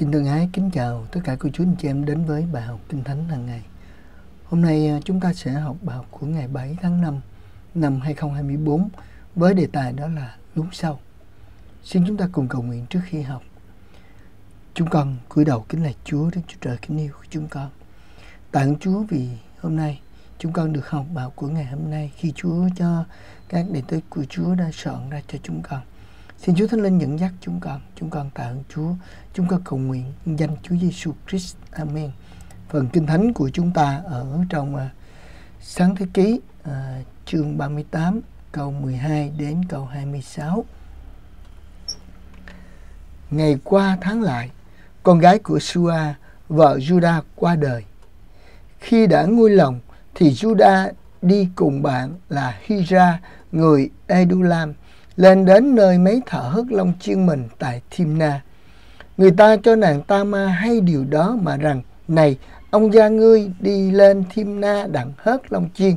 Xin thân ái kính chào tất cả cô chú anh chị em đến với bài học Kinh Thánh hàng ngày. Hôm nay à, chúng ta sẽ học bài học của ngày 7 tháng 5 năm 2024 với đề tài đó là lún sâu. Xin chúng ta cùng cầu nguyện trước khi học. Chúng con cúi đầu kính lạy Chúa, Đức Chúa Trời, kính yêu của chúng con. Tạ ơn Chúa vì hôm nay chúng con được học bài học của ngày hôm nay khi Chúa cho các đệ tử của Chúa đã soạn ra cho chúng con. Xin Chúa Thánh Linh dẫn dắt chúng con. Chúng con tạ ơn Chúa. Chúng con cầu nguyện danh Chúa Giêsu Christ. Amen. Phần Kinh Thánh của chúng ta ở trong uh, Sáng Thế Ký uh, chương 38 câu 12 đến câu 26. Ngày qua tháng lại, con gái của Sua, vợ Juda qua đời. Khi đã nguôi lòng, thì Juda đi cùng bạn là Hira, người Edulam, lên đến nơi mấy thợ hớt lông chiên mình tại Thimna. Người ta cho nàng Tama hay điều đó mà rằng, này, ông gia ngươi đi lên Thimna đặng hớt lông chiên.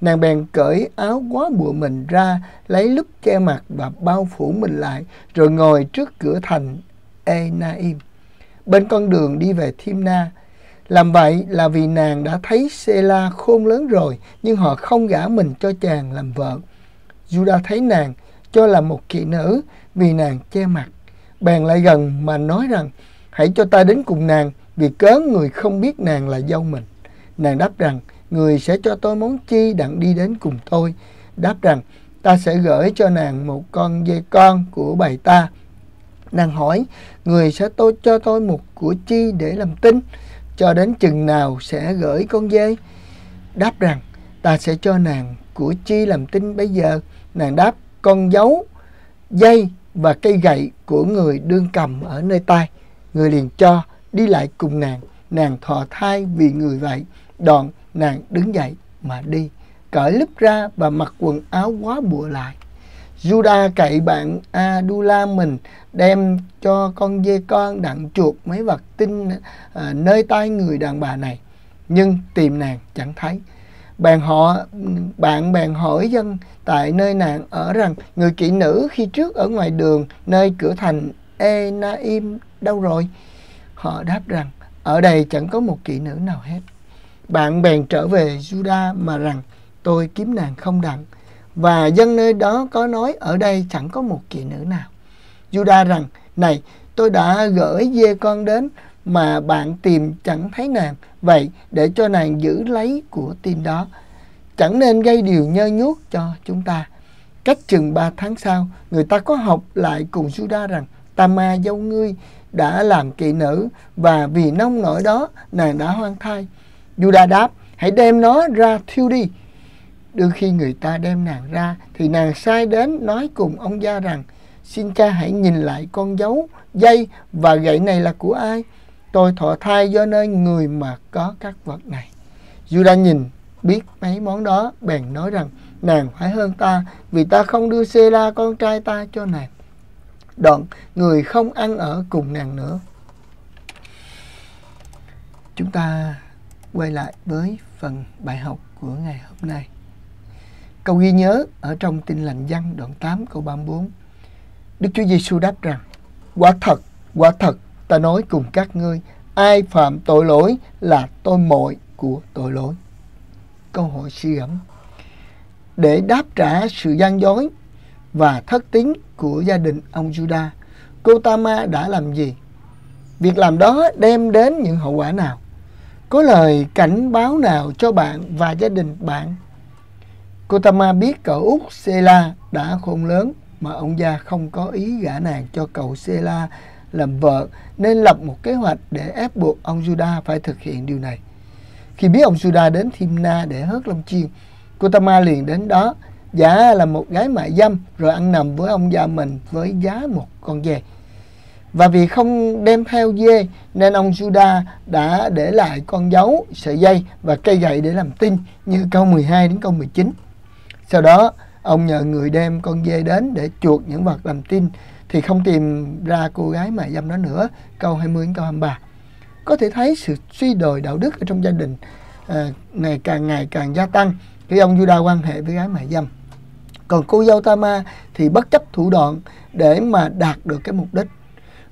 Nàng bèn cởi áo quá bụa mình ra, lấy lúc che mặt và bao phủ mình lại, rồi ngồi trước cửa thành Enaim. Bên con đường đi về Thimna, làm vậy là vì nàng đã thấy Sela khôn lớn rồi, nhưng họ không gả mình cho chàng làm vợ. Judah thấy nàng, cho là một kỵ nữ vì nàng che mặt. Bèn lại gần mà nói rằng, hãy cho ta đến cùng nàng vì cớ người không biết nàng là dâu mình. Nàng đáp rằng, người sẽ cho tôi món chi đặng đi đến cùng tôi. Đáp rằng, ta sẽ gửi cho nàng một con dây con của bài ta. Nàng hỏi, người sẽ tôi cho tôi một của chi để làm tin, cho đến chừng nào sẽ gửi con dê? Đáp rằng, ta sẽ cho nàng của chi làm tin bây giờ. Nàng đáp, con dấu dây và cây gậy của người đương cầm ở nơi tay. Người liền cho đi lại cùng nàng. Nàng thọ thai vì người vậy. Đoạn nàng đứng dậy mà đi. Cởi lúp ra và mặc quần áo quá bụa lại. Juda cậy bạn Adula mình đem cho con dê con đặng chuột mấy vật tinh à, nơi tay người đàn bà này. Nhưng tìm nàng chẳng thấy bạn họ, bạn bèn hỏi dân tại nơi nàng ở rằng, người kỵ nữ khi trước ở ngoài đường, nơi cửa thành Enaim, đâu rồi? Họ đáp rằng, ở đây chẳng có một kỵ nữ nào hết. Bạn bèn trở về Juda mà rằng, tôi kiếm nàng không đặng và dân nơi đó có nói, ở đây chẳng có một kỵ nữ nào. Juda rằng, này, tôi đã gửi dê con đến mà bạn tìm chẳng thấy nàng. Vậy để cho nàng giữ lấy của tin đó, chẳng nên gây điều nhơ nhuốc cho chúng ta. Cách chừng ba tháng sau, người ta có học lại cùng Juda rằng Tama dâu ngươi đã làm kỵ nữ và vì nông nổi đó nàng đã hoang thai. Juda đáp, hãy đem nó ra thiêu đi. Đôi khi người ta đem nàng ra thì nàng sai đến nói cùng ông gia rằng xin cha hãy nhìn lại con dấu, dây và gậy này là của ai? Tôi thọ thai do nơi người mà có các vật này. Judah nhìn biết mấy món đó bèn nói rằng nàng phải hơn ta vì ta không đưa Sela con trai ta cho nàng. Đoạn người không ăn ở cùng nàng nữa. Chúng ta quay lại với phần bài học của ngày hôm nay. Câu ghi nhớ ở trong tin lành văn đoạn 8 câu 34. Đức Chúa Giêsu đáp rằng: Quả thật, quả thật ta nói cùng các ngươi, ai phạm tội lỗi là tôi mội của tội lỗi. Câu hỏi suy gẫm. Để đáp trả sự gian dối và thất tín của gia đình ông Juda, cô Tama đã làm gì? Việc làm đó đem đến những hậu quả nào? Có lời cảnh báo nào cho bạn và gia đình bạn? Cô Tama biết cậu út Sela đã khôn lớn mà ông gia không có ý gả nàng cho cậu Sela làm vợ nên lập một kế hoạch để ép buộc ông Juda phải thực hiện điều này. Khi biết ông Juda đến Thimna để hớt lông chiên, cô liền đến đó giả là một gái mại dâm rồi ăn nằm với ông già mình với giá một con dê. Và vì không đem theo dê nên ông Juda đã để lại con dấu, sợi dây và cây gậy để làm tin như câu 12 đến câu 19. Sau đó ông nhờ người đem con dê đến để chuột những vật làm tin thì không tìm ra cô gái mại dâm đó nữa câu 20 đến câu 23 có thể thấy sự suy đồi đạo đức ở trong gia đình à, ngày càng ngày càng gia tăng khi ông Juda quan hệ với gái mại dâm còn cô dâu Tama thì bất chấp thủ đoạn để mà đạt được cái mục đích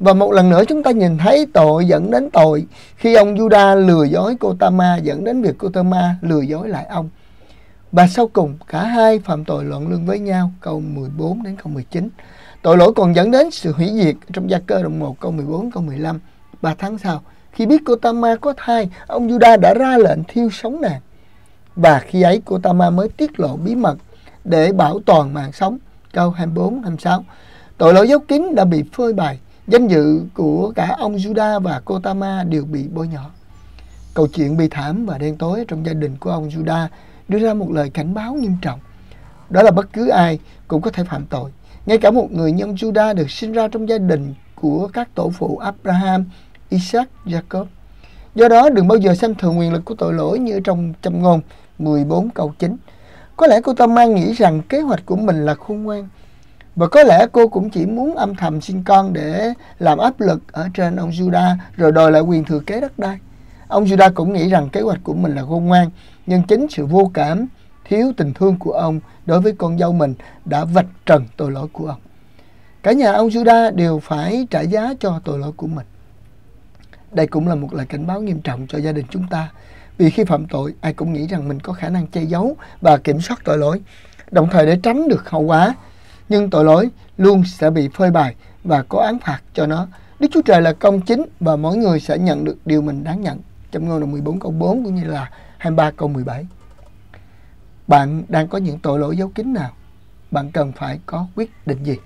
và một lần nữa chúng ta nhìn thấy tội dẫn đến tội khi ông Juda lừa dối cô Tama dẫn đến việc cô Tama lừa dối lại ông. Và sau cùng cả hai phạm tội loạn lương với nhau câu 14 đến câu 19. Tội lỗi còn dẫn đến sự hủy diệt trong gia cơ đoạn 1 câu 14 câu 15. Ba tháng sau, khi biết cô Tama có thai, ông Juda đã ra lệnh thiêu sống nàng. Và khi ấy cô Tama mới tiết lộ bí mật để bảo toàn mạng sống. Câu 24, 26. Tội lỗi dấu kín đã bị phơi bày. Danh dự của cả ông Juda và cô Tama đều bị bôi nhọ. Câu chuyện bi thảm và đen tối trong gia đình của ông Juda đưa ra một lời cảnh báo nghiêm trọng. Đó là bất cứ ai cũng có thể phạm tội. Ngay cả một người nhân Juda được sinh ra trong gia đình của các tổ phụ Abraham, Isaac, Jacob. Do đó đừng bao giờ xem thường quyền lực của tội lỗi như trong châm ngôn 14 câu 9. Có lẽ cô ta mang nghĩ rằng kế hoạch của mình là khôn ngoan. Và có lẽ cô cũng chỉ muốn âm thầm sinh con để làm áp lực ở trên ông Judah rồi đòi lại quyền thừa kế đất đai. Ông Judah cũng nghĩ rằng kế hoạch của mình là khôn ngoan, nhưng chính sự vô cảm, thiếu tình thương của ông đối với con dâu mình đã vạch trần tội lỗi của ông. Cả nhà ông Judah đều phải trả giá cho tội lỗi của mình. Đây cũng là một lời cảnh báo nghiêm trọng cho gia đình chúng ta. Vì khi phạm tội, ai cũng nghĩ rằng mình có khả năng che giấu và kiểm soát tội lỗi, đồng thời để tránh được hậu quả. Nhưng tội lỗi luôn sẽ bị phơi bày và có án phạt cho nó. Đức Chúa Trời là công chính và mỗi người sẽ nhận được điều mình đáng nhận. Trong ngôn là 14 câu 4 cũng như là 23 câu 17. Bạn đang có những tội lỗi dấu kín nào? Bạn cần phải có quyết định gì?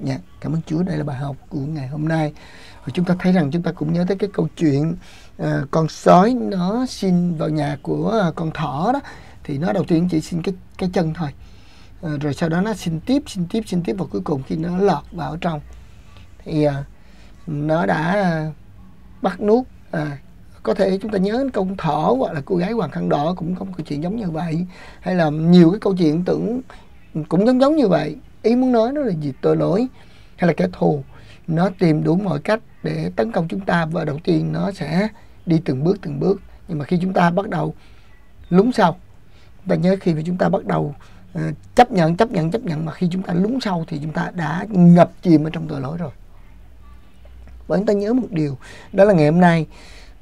Dạ, cảm ơn Chúa. Đây là bài học của ngày hôm nay. Và chúng ta thấy rằng chúng ta cũng nhớ tới cái câu chuyện uh, con sói nó xin vào nhà của uh, con thỏ đó thì nó đầu tiên chỉ xin cái cái chân thôi. Uh, rồi sau đó nó xin tiếp, xin tiếp, xin tiếp và cuối cùng khi nó lọt vào trong thì uh, nó đã uh, bắt nuốt uh, có thể chúng ta nhớ công thỏ hoặc là cô gái hoàng khăn đỏ cũng có một câu chuyện giống như vậy. Hay là nhiều cái câu chuyện tưởng cũng giống giống như vậy. Ý muốn nói đó là gì? Tội lỗi hay là kẻ thù? Nó tìm đủ mọi cách để tấn công chúng ta và đầu tiên nó sẽ đi từng bước từng bước. Nhưng mà khi chúng ta bắt đầu lúng sâu ta nhớ khi mà chúng ta bắt đầu uh, chấp nhận chấp nhận chấp nhận mà khi chúng ta lúng sâu thì chúng ta đã ngập chìm ở trong tội lỗi rồi. Và chúng ta nhớ một điều đó là ngày hôm nay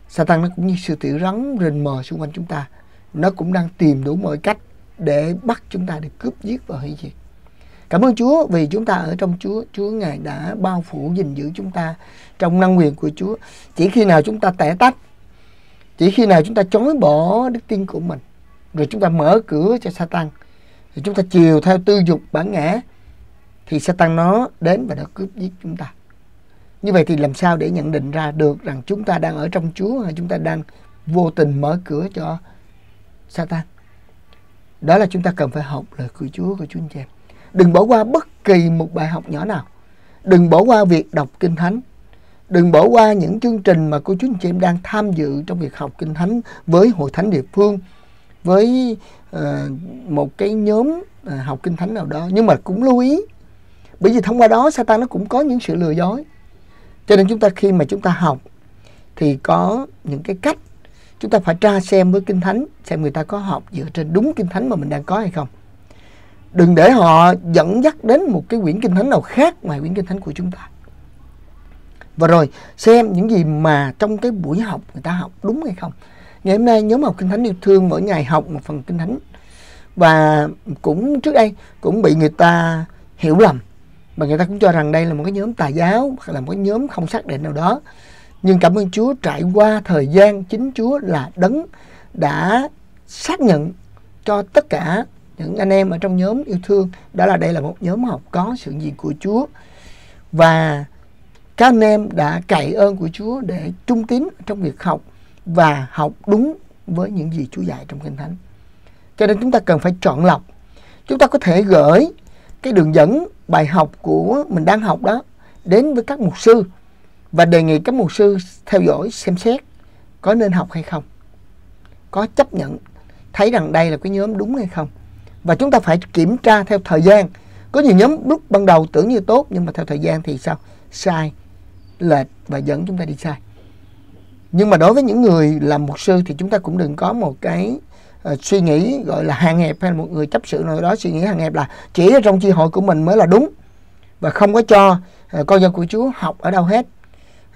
Satan nó cũng như sư tử rắn rình mò xung quanh chúng ta nó cũng đang tìm đủ mọi cách để bắt chúng ta để cướp giết và hủy diệt Cảm ơn Chúa vì chúng ta ở trong Chúa, Chúa Ngài đã bao phủ gìn giữ chúng ta trong năng quyền của Chúa. Chỉ khi nào chúng ta tẻ tách, chỉ khi nào chúng ta chối bỏ đức tin của mình, rồi chúng ta mở cửa cho Satan, thì chúng ta chiều theo tư dục bản ngã, thì Satan nó đến và nó cướp giết chúng ta. Như vậy thì làm sao để nhận định ra được rằng chúng ta đang ở trong Chúa hay chúng ta đang vô tình mở cửa cho Satan? Đó là chúng ta cần phải học lời của Chúa của Chúa anh chị em. Đừng bỏ qua bất kỳ một bài học nhỏ nào. Đừng bỏ qua việc đọc Kinh Thánh. Đừng bỏ qua những chương trình mà cô chú anh chị em đang tham dự trong việc học Kinh Thánh với hội thánh địa phương, với uh, một cái nhóm uh, học Kinh Thánh nào đó. Nhưng mà cũng lưu ý, bởi vì thông qua đó Satan nó cũng có những sự lừa dối. Cho nên chúng ta khi mà chúng ta học thì có những cái cách chúng ta phải tra xem với Kinh Thánh, xem người ta có học dựa trên đúng Kinh Thánh mà mình đang có hay không. Đừng để họ dẫn dắt đến một cái quyển kinh thánh nào khác ngoài quyển kinh thánh của chúng ta. Và rồi, xem những gì mà trong cái buổi học người ta học đúng hay không. Ngày hôm nay nhóm học kinh thánh yêu thương mỗi ngày học một phần kinh thánh. Và cũng trước đây cũng bị người ta hiểu lầm mà người ta cũng cho rằng đây là một cái nhóm tà giáo, hoặc là một cái nhóm không xác định nào đó nhưng cảm ơn Chúa, trải qua thời gian, chính Chúa là đấng đã xác nhận cho tất cả những anh em ở trong nhóm yêu thương, đó là đây là một nhóm học có sự gì của Chúa và các anh em đã cậy ơn của Chúa để trung tín trong việc học và học đúng với những gì Chúa dạy trong Kinh Thánh. Cho nên chúng ta cần phải chọn lọc. Chúng ta có thể gửi cái đường dẫn bài học của mình đang học đó đến với các mục sư và đề nghị các mục sư theo dõi xem xét có nên học hay không. Có chấp nhận, thấy rằng đây là cái nhóm đúng hay không. Và chúng ta phải kiểm tra theo thời gian. Có nhiều nhóm lúc ban đầu tưởng như tốt, nhưng mà theo thời gian thì sao? Sai, lệch và dẫn chúng ta đi sai. Nhưng mà đối với những người làm mục sư thì chúng ta cũng đừng có một cái uh, suy nghĩ gọi là hàng hẹp hay là một người chấp sự nào đó suy nghĩ hàng hẹp là chỉ ở trong chi hội của mình mới là đúng và không có cho uh, con dân của Chúa học ở đâu hết.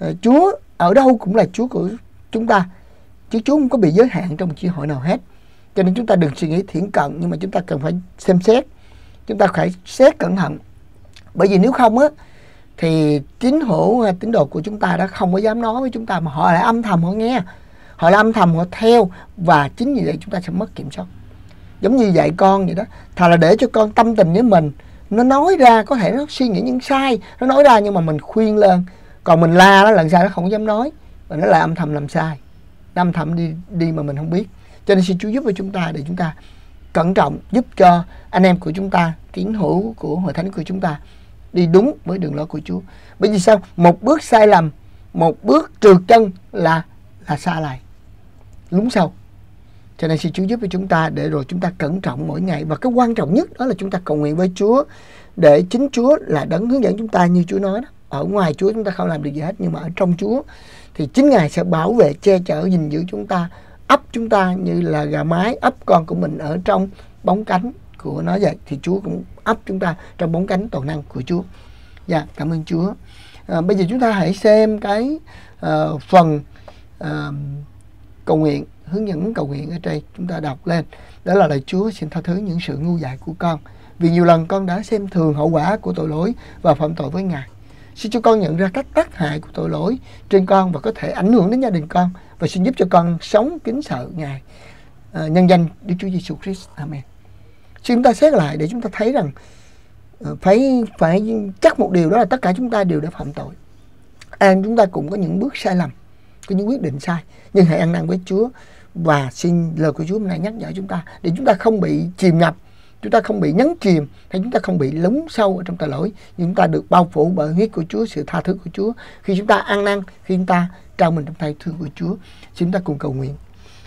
Uh, Chúa ở đâu cũng là Chúa của chúng ta chứ Chúa không có bị giới hạn trong một chi hội nào hết. Cho nên chúng ta đừng suy nghĩ thiển cận nhưng mà chúng ta cần phải xem xét chúng ta phải xét cẩn thận. Bởi vì nếu không á thì tín hữu tín đồ của chúng ta đã không có dám nói với chúng ta mà họ lại âm thầm họ nghe họ lại âm thầm, họ theo, và chính vì vậy chúng ta sẽ mất kiểm soát. Giống như dạy con vậy đó, thà là để cho con tâm tình với mình, nó nói ra, có thể nó suy nghĩ những sai, nó nói ra nhưng mà mình khuyên lên. Còn mình la nó lần sau nó không dám nói, và nó lại âm thầm làm sai. Nó âm thầm đi đi mà mình không biết. Cho nên xin Chúa giúp cho chúng ta để chúng ta cẩn trọng, giúp cho anh em của chúng ta, tín hữu của hội thánh của chúng ta đi đúng với đường lối của Chúa. Bởi vì sao? Một bước sai lầm, một bước trượt chân là là xa lại lún sâu cho nên xin Chúa giúp cho chúng ta để rồi chúng ta cẩn trọng mỗi ngày và cái quan trọng nhất đó là chúng ta cầu nguyện với Chúa để chính Chúa là đấng hướng dẫn chúng ta như Chúa nói đó ở ngoài Chúa chúng ta không làm được gì hết nhưng mà ở trong Chúa thì chính Ngài sẽ bảo vệ che chở gìn giữ chúng ta ấp chúng ta như là gà mái ấp con của mình ở trong bóng cánh của nó vậy thì Chúa cũng ấp chúng ta trong bóng cánh toàn năng của Chúa. Dạ, cảm ơn Chúa. À, bây giờ chúng ta hãy xem cái uh, phần uh, cầu nguyện hướng dẫn cầu nguyện ở đây chúng ta đọc lên. Đó là lời Chúa xin tha thứ những sự ngu dại của con. Vì nhiều lần con đã xem thường hậu quả của tội lỗi và phạm tội với Ngài. Xin cho con nhận ra các tác hại của tội lỗi trên con và có thể ảnh hưởng đến gia đình con. Và xin giúp cho con sống kính sợ Ngài. À, nhân danh Đức Chúa Giêsu Christ. Amen. Xin chúng ta xét lại để chúng ta thấy rằng à, phải phải chắc một điều đó là tất cả chúng ta đều đã phạm tội. An chúng ta cũng có những bước sai lầm với những quyết định sai. Nhưng hãy ăn năn với Chúa và xin lời của Chúa hôm nay nhắc nhở chúng ta để chúng ta không bị chìm ngập chúng ta không bị nhấn chìm hay chúng ta không bị lún sâu ở trong tội lỗi. Nhưng chúng ta được bao phủ bởi huyết của Chúa sự tha thứ của Chúa. Khi chúng ta ăn năn khi chúng ta trao mình trong tay thương của Chúa xin chúng ta cùng cầu nguyện.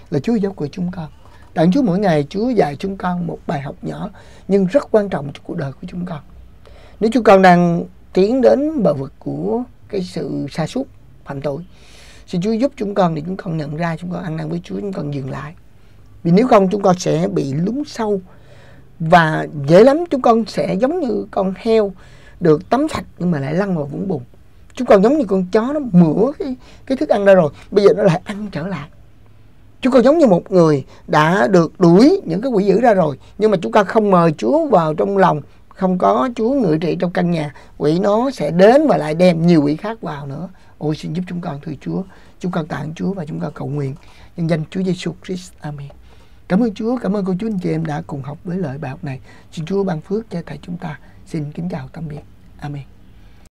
Là Chúa giáo của chúng con. Đặng Chúa mỗi ngày Chúa dạy chúng con một bài học nhỏ nhưng rất quan trọng cho cuộc đời của chúng con. Nếu chúng con đang tiến đến bờ vực của cái sự sa sút phạm tội, xin Chúa giúp chúng con để chúng con nhận ra chúng con ăn năn với Chúa chúng con dừng lại. Vì nếu không chúng con sẽ bị lún sâu và dễ lắm chúng con sẽ giống như con heo được tắm sạch nhưng mà lại lăn vào vũng bùn. Chúng con giống như con chó nó mửa cái cái thức ăn ra rồi, bây giờ nó lại ăn trở lại Chúng con giống như một người đã được đuổi những cái quỷ dữ ra rồi nhưng mà chúng ta không mời Chúa vào trong lòng không có Chúa ngự trị trong căn nhà quỷ nó sẽ đến và lại đem nhiều quỷ khác vào nữa ôi, xin giúp chúng con thưa Chúa. Chúng con tạ Chúa và chúng con cầu nguyện. Nhân danh Chúa Giêsu Christ. Amen. Cảm ơn Chúa, cảm ơn cô chú anh chị em đã cùng học với lời bài học này. Xin Chúa ban phước cho thầy chúng ta. Xin kính chào tạm biệt. Amen.